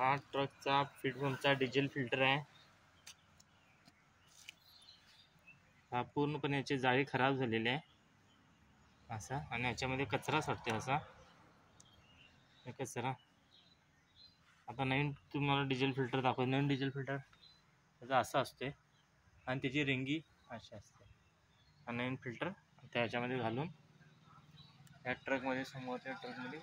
हा ट्रकचा फिटपंपचा diesel filter आहे. हा पूर्णपणे याची जाळी खराब झालेली आहे. असा आणि याच्यामध्ये कचरा साठते असा. कचरा. आता नवीन तुम्हाला डिझेल फिल्टर दाखवतो. नवीन डिझेल फिल्टर त्याचा असा असते आणि त्याची रिंगी अशी असते. हा नवीन फिल्टर त्या ह्याच्यामध्ये घालून या ट्रकमध्ये समोरच्या ट्रकमध्ये